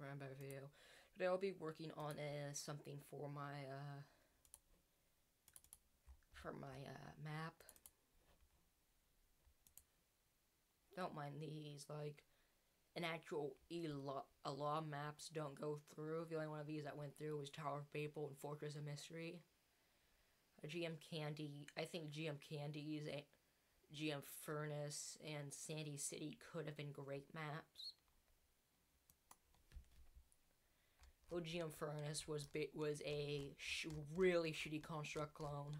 remember video. Today I'll be working on uh, something for my uh, for my uh, map. Don't mind these, like an actual a lot maps don't go through. The only one of these that went through was Tower of Babel and Fortress of Mystery. GM Candy, I think GM Candy's GM Furnace and Sandy City could have been great maps. OGM Furnace was was a sh really shitty construct clone.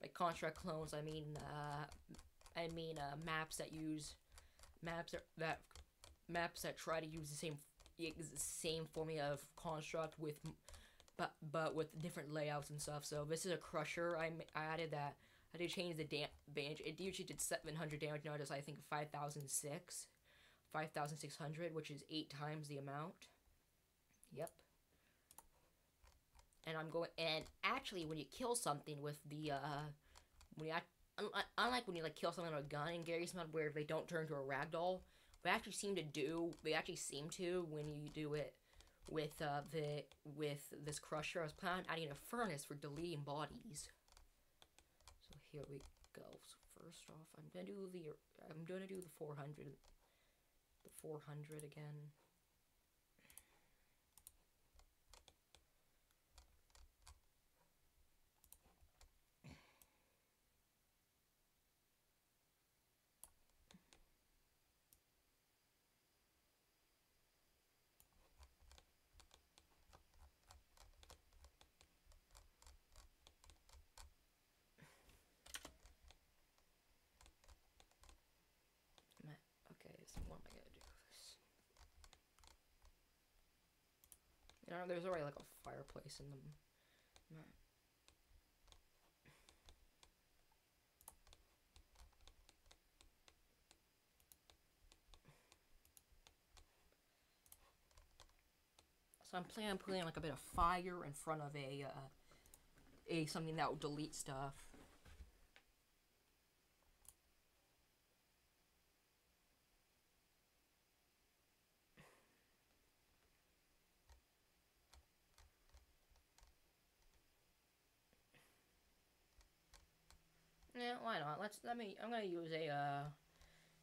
By construct clones, I mean uh, I mean uh, maps that use maps that, maps that try to use the same same formula of construct with but but with different layouts and stuff. So this is a crusher. I, I added that. I did change the damage. It usually did 700 damage. Now it does I think 5,006, 5,600, which is eight times the amount. Yep. And I'm going, and actually when you kill something with the, uh, when you, unlike when you like kill someone with a gun in Garry's Mod where they don't turn to a ragdoll, they actually seem to do, they actually seem to when you do it with, uh, the, with this crusher. I was planning on adding a furnace for deleting bodies. So here we go. So first off, I'm gonna do the, I'm gonna do the 400, the 400 again. You know, there's already like a fireplace in them. So I'm planning on putting like a bit of fire in front of a, uh, a something that will delete stuff. Yeah, why not? Let's let me. I'm gonna use a uh,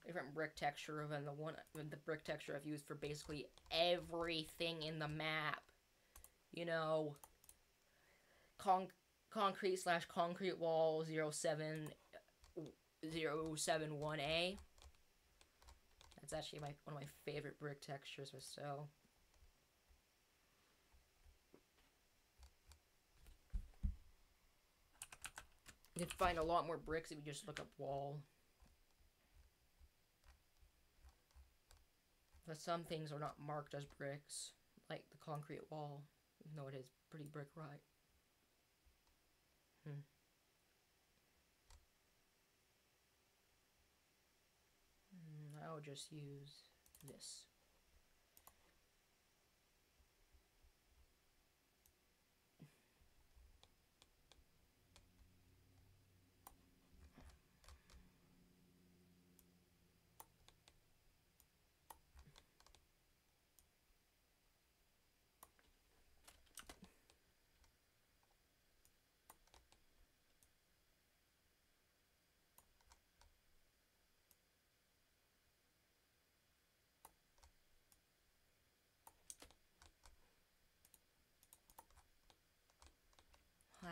different brick texture than the one the brick texture I've used for basically everything in the map. You know, con concrete slash concrete wall 07 071A. That's actually my one of my favorite brick textures so. You can find a lot more bricks if you just look up wall. But some things are not marked as bricks, like the concrete wall, even though it is pretty brick right. Hmm. hmm I'll just use this.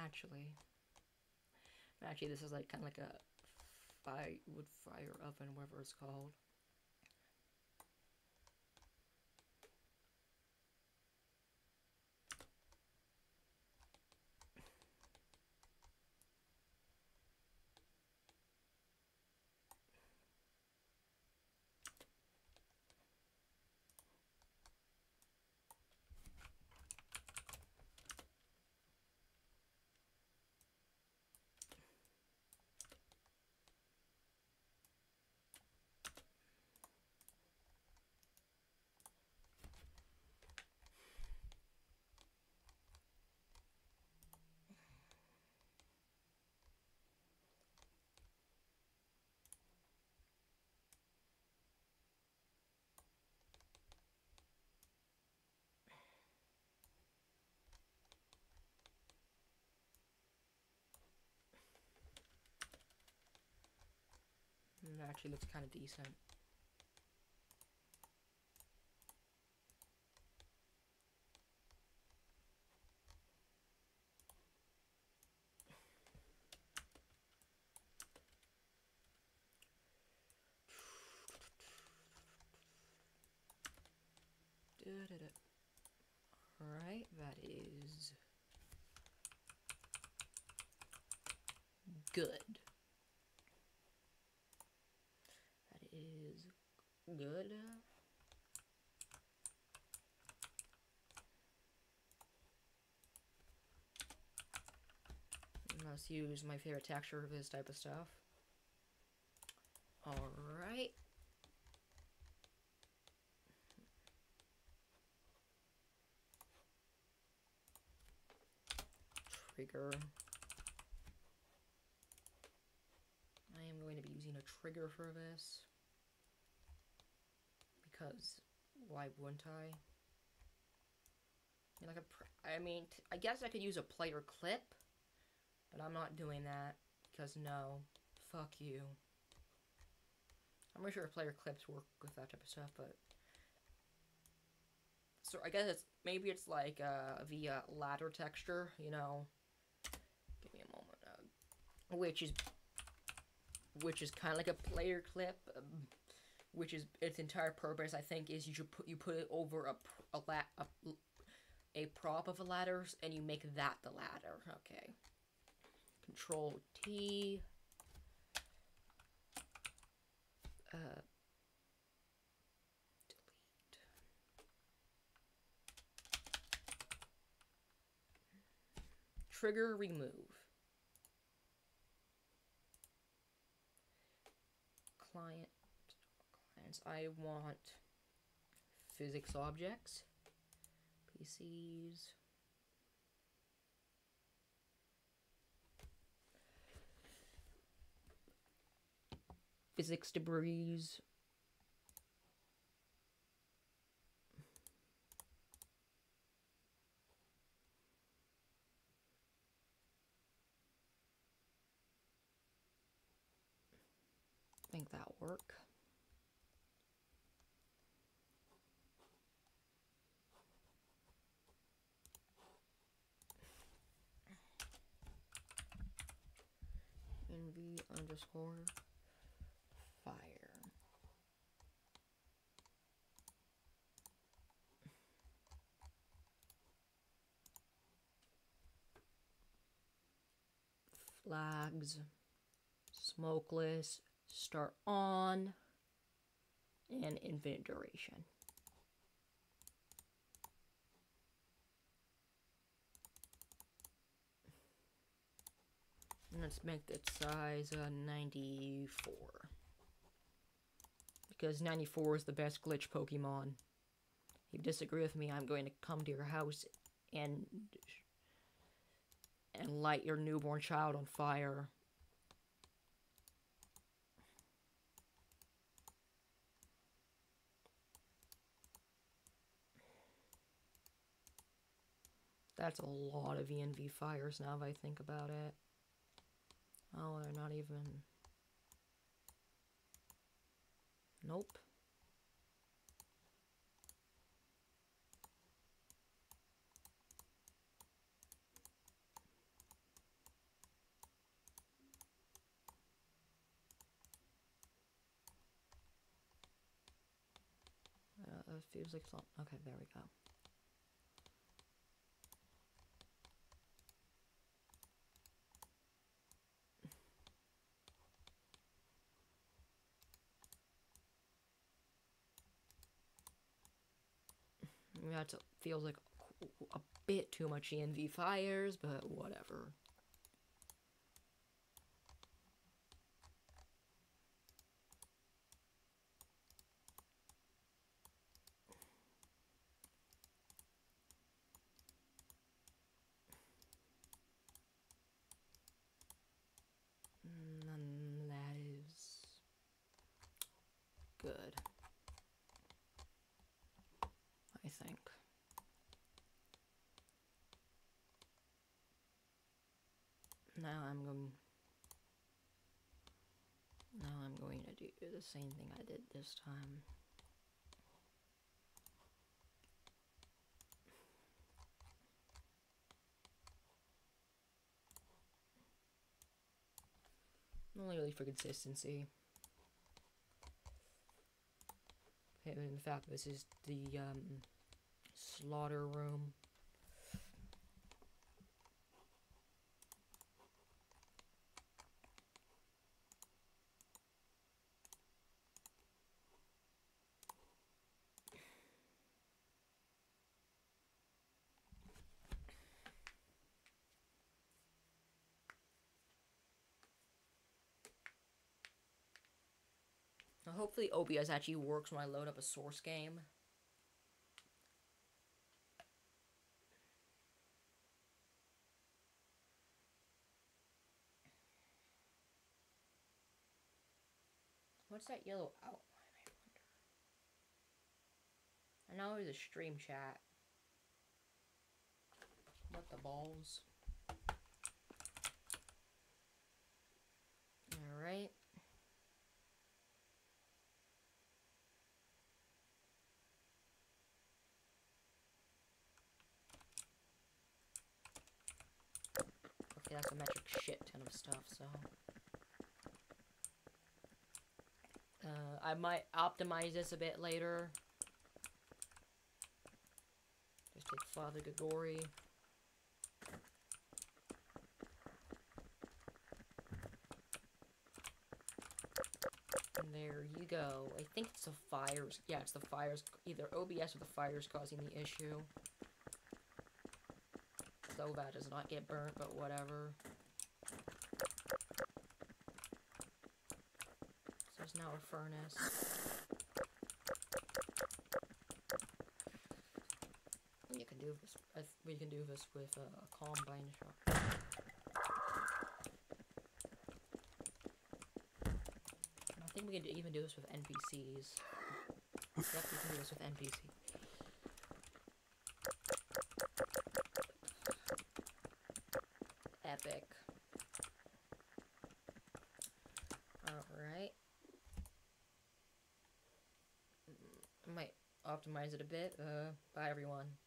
Actually. Actually, this is like kind of like a fire wood fire oven, whatever it's called. It actually looks kind of decent. Alright, that is good. That is good. Let's use my favorite texture for this type of stuff. Alright. Trigger. I am going to be using a trigger for this. Because why wouldn't I? Like I mean, I guess I could use a player clip, but I'm not doing that because no, fuck you. I'm pretty sure if player clips work with that type of stuff, but so I guess it's maybe it's like uh, the ladder texture, you know. Give me a moment, uh, which is which is kind of like a player clip, um, which is its entire purpose. I think is you should put you put it over a a, la- a a prop of a ladder and you make that the ladder. Okay. Control T. Uh, delete. Trigger remove. Client I want physics objects. PCs. Physics debris. think that'll work. Underscore fire. Flags, smokeless, start on, and infinite duration. Let's make that size uh, 94. Because 94 is the best glitch Pokemon. If you disagree with me, I'm going to come to your house and and light your newborn child on fire. That's a lot of ENV fires now if I think about it. Oh, they're not even. Nope. Uh, feels like. Okay, there we go. That feels like a bit too much ENV fires, but whatever. Mm, that is good. I think. Now I'm going. Now I'm going to do. the same thing I did this time. Only really for consistency. In fact, this is the um, slaughter room. Hopefully OBS actually works when I load up a source game. What's that yellow outline, I wonder? I know there's a stream chat. What the balls? Alright. Okay, that's a metric shit ton of stuff, so... Uh, I might optimize this a bit later. Just take Father Grigori. And there you go. I think it's the fires. Yeah, it's the fires. Either OBS or the fires causing the issue. So that does not get burnt, but whatever. There's now a furnace. You can do this. We can do this with uh, a combine shop. I think we can even do this with NPCs. yep, we can do this with NPC. Epic. Alright. It a bit. Uh, bye everyone.